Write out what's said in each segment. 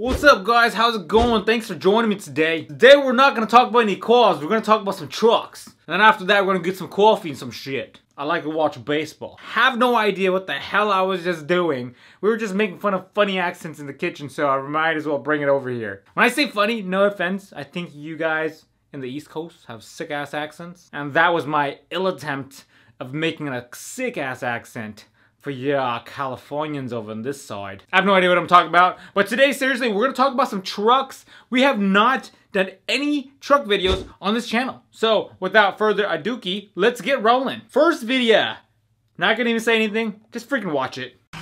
What's up guys, how's it going? Thanks for joining me today. Today we're not gonna talk about any cars, we're gonna talk about some trucks. And then after that we're gonna get some coffee and some shit. I like to watch baseball. Have no idea what the hell I was just doing. We were just making fun of funny accents in the kitchen, so I might as well bring it over here. When I say funny, no offense, I think you guys in the East Coast have sick ass accents. And that was my ill attempt of making a sick ass accent for yeah, uh, Californians over on this side. I have no idea what I'm talking about, but today, seriously, we're gonna talk about some trucks. We have not done any truck videos on this channel. So, without further ado, let's get rolling. First video. Not gonna even say anything, just freaking watch it.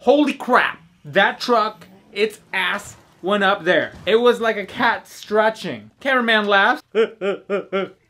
Holy crap, that truck, its ass went up there. It was like a cat stretching. Cameraman laughs.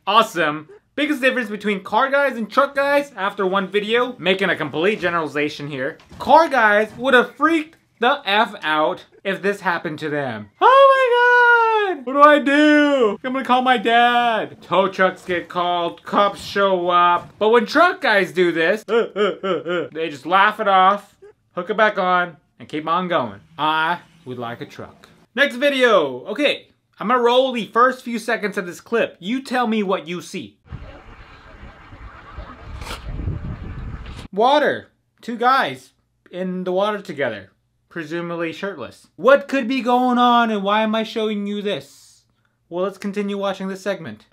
awesome. Biggest difference between car guys and truck guys after one video, making a complete generalization here. Car guys would have freaked the F out if this happened to them. Oh my god! What do I do? I'm gonna call my dad. Tow trucks get called, cops show up. But when truck guys do this, they just laugh it off, hook it back on, and keep on going. I would like a truck. Next video. Okay, I'm gonna roll the first few seconds of this clip. You tell me what you see. Water. Two guys in the water together, presumably shirtless. What could be going on and why am I showing you this? Well, let's continue watching this segment.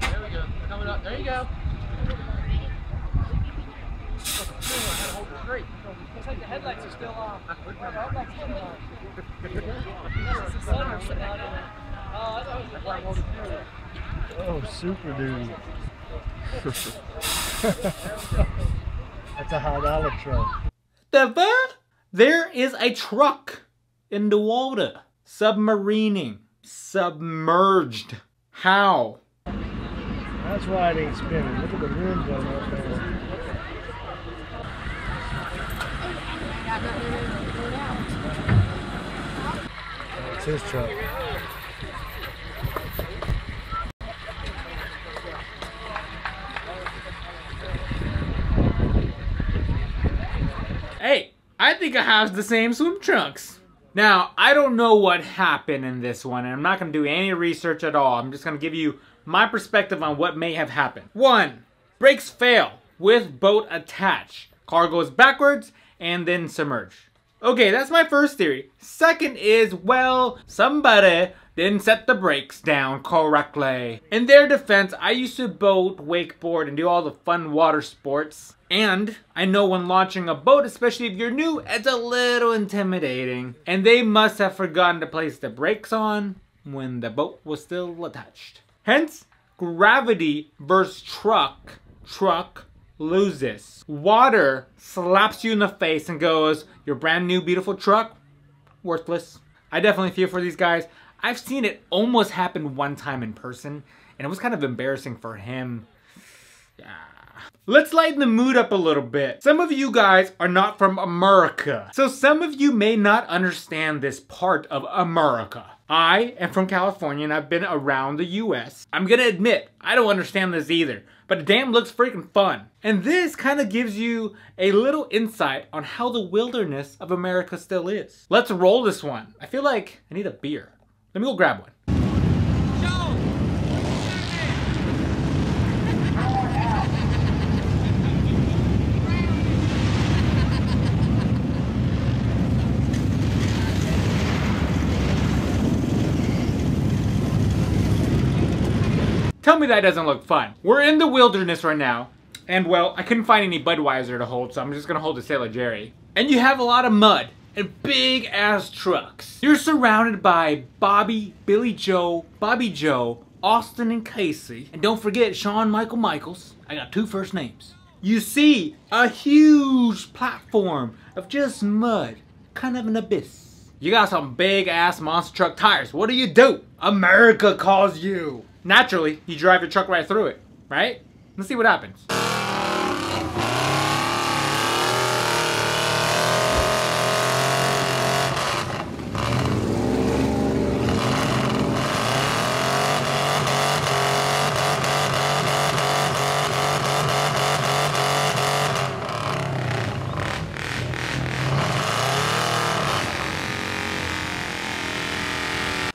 There we go. Coming up. There you go. Looks like the headlights are still on. The headlights still on. Unless it's the sun or something out there. Oh, I thought it was the lights. Oh, super dude. That's a high dollar truck. The fuck? There is a truck in the water. Submarining. Submerged. How? That's why it ain't spinning. Look at the rims on that thing. It's his truck. Hey, I think I have the same swim trunks. Now, I don't know what happened in this one, and I'm not going to do any research at all. I'm just going to give you my perspective on what may have happened. One, brakes fail with boat attached. Car goes backwards and then submerge. Okay, that's my first theory. Second is, well, somebody didn't set the brakes down correctly. In their defense, I used to boat, wakeboard, and do all the fun water sports. And I know when launching a boat, especially if you're new, it's a little intimidating. And they must have forgotten to place the brakes on when the boat was still attached. Hence, gravity versus truck, truck loses. Water slaps you in the face and goes, your brand new beautiful truck, worthless. I definitely feel for these guys. I've seen it almost happen one time in person, and it was kind of embarrassing for him. Yeah. Let's lighten the mood up a little bit. Some of you guys are not from America, so some of you may not understand this part of America. I am from California and I've been around the US. I'm gonna admit, I don't understand this either, but it damn looks freaking fun. And this kind of gives you a little insight on how the wilderness of America still is. Let's roll this one. I feel like I need a beer. Let me go grab one. Tell me that doesn't look fun. We're in the wilderness right now. And well, I couldn't find any Budweiser to hold, so I'm just gonna hold a Sailor Jerry. And you have a lot of mud and big ass trucks. You're surrounded by Bobby, Billy Joe, Bobby Joe, Austin and Casey. And don't forget Shawn Michael Michaels. I got two first names. You see a huge platform of just mud, kind of an abyss. You got some big ass monster truck tires. What do you do? America calls you naturally, you drive your truck right through it, right? Let's see what happens.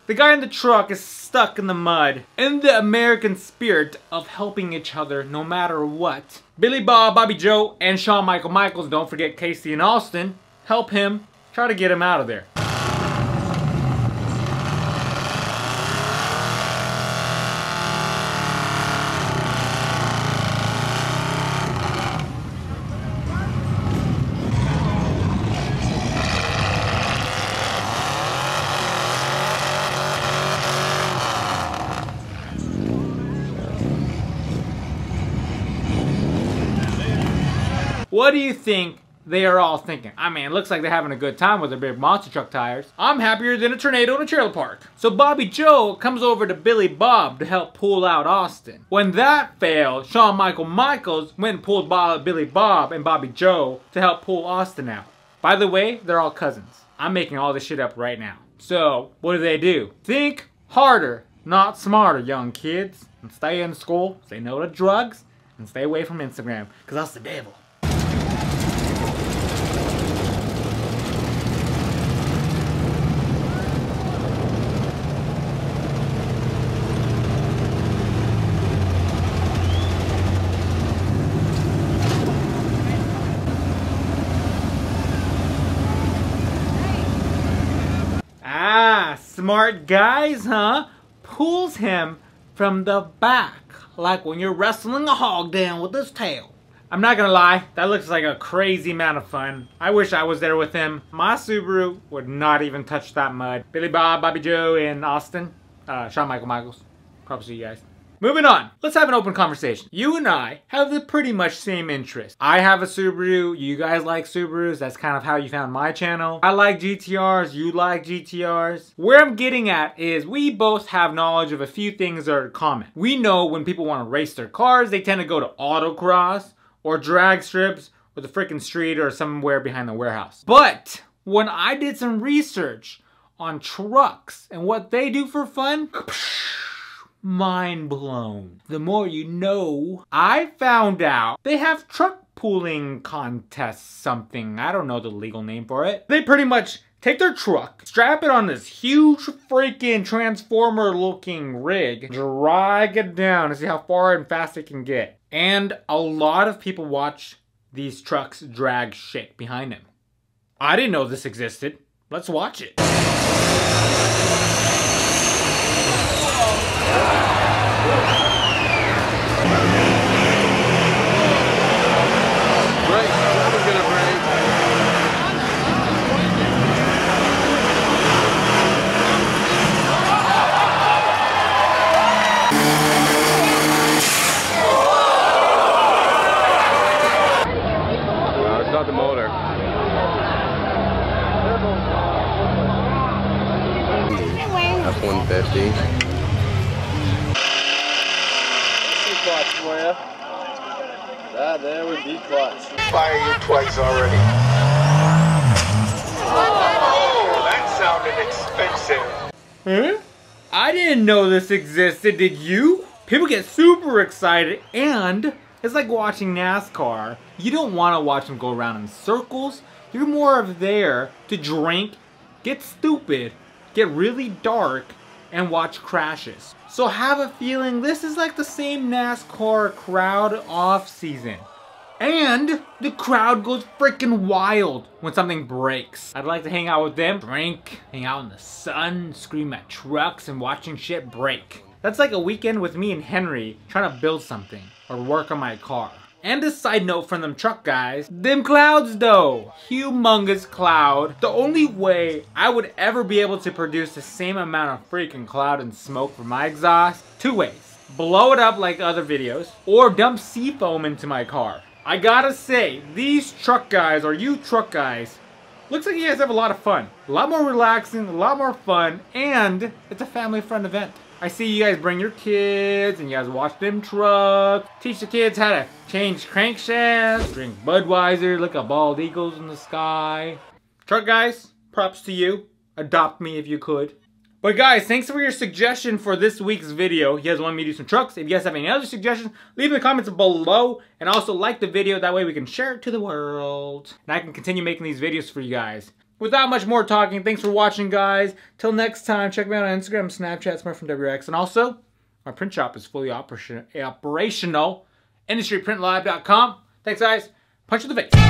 The guy in the truck is stuck in the mud. In the American spirit of helping each other no matter what. Billy Bob, Bobby Joe, and Shawn Michael Michaels, don't forget Casey and Austin, help him try to get him out of there. What do you think they are all thinking? I mean, it looks like they're having a good time with their big monster truck tires. I'm happier than a tornado in a trailer park. So Bobby Joe comes over to Billy Bob to help pull out Austin. When that failed, Shawn Michael Michaels went and pulled Bob, Billy Bob and Bobby Joe to help pull Austin out. By the way, they're all cousins. I'm making all this shit up right now. So, what do they do? Think harder, not smarter, young kids. And stay in school, say no to drugs, and stay away from Instagram, because that's the devil. Smart guys, huh? Pulls him from the back, like when you're wrestling a hog down with his tail. I'm not gonna lie, that looks like a crazy amount of fun. I wish I was there with him. My Subaru would not even touch that mud. Billy Bob, Bobby Joe, and Austin, uh, Shawn Michael Michaels. Props to you guys. Moving on, let's have an open conversation. You and I have the pretty much same interests. I have a Subaru, you guys like Subarus, that's kind of how you found my channel. I like GTRs, you like GTRs. Where I'm getting at is we both have knowledge of a few things that are common. We know when people want to race their cars, they tend to go to autocross or drag strips or the freaking street or somewhere behind the warehouse. But when I did some research on trucks and what they do for fun, mind blown. The more you know, I found out they have truck pulling contests something. I don't know the legal name for it. They pretty much take their truck, strap it on this huge freaking transformer looking rig, drag it down to see how far and fast it can get. And a lot of people watch these trucks drag shit behind them. I didn't know this existed. Let's watch it. 50. Clutch for you. That there would be clutch. Fire you twice already. Oh, that sounded expensive. Hmm? I didn't know this existed, did you? People get super excited and it's like watching NASCAR. You don't want to watch them go around in circles. You're more of there to drink, get stupid, get really dark, and watch crashes. So have a feeling this is like the same NASCAR crowd off season. And the crowd goes freaking wild when something breaks. I'd like to hang out with them, drink, hang out in the sun, scream at trucks, and watching shit break. That's like a weekend with me and Henry trying to build something or work on my car. And a side note from them truck guys, them clouds though, humongous cloud. The only way I would ever be able to produce the same amount of freaking cloud and smoke from my exhaust, two ways. Blow it up like other videos, or dump seafoam into my car. I gotta say, these truck guys, or you truck guys, looks like you guys have a lot of fun. A lot more relaxing, a lot more fun, and it's a family friend event. I see you guys bring your kids and you guys watch them truck. Teach the kids how to change crankshafts, drink Budweiser, look at bald eagles in the sky. Truck guys, props to you. Adopt me if you could. But guys, thanks for your suggestion for this week's video. You guys want me to do some trucks? If you guys have any other suggestions, leave in the comments below. And also like the video, that way we can share it to the world. And I can continue making these videos for you guys. Without much more talking, thanks for watching, guys. Till next time, check me out on Instagram, Snapchat, SmurfinWRX, and also my print shop is fully operation- operational. IndustryPrintLive.com. Thanks, guys. Punch in the face.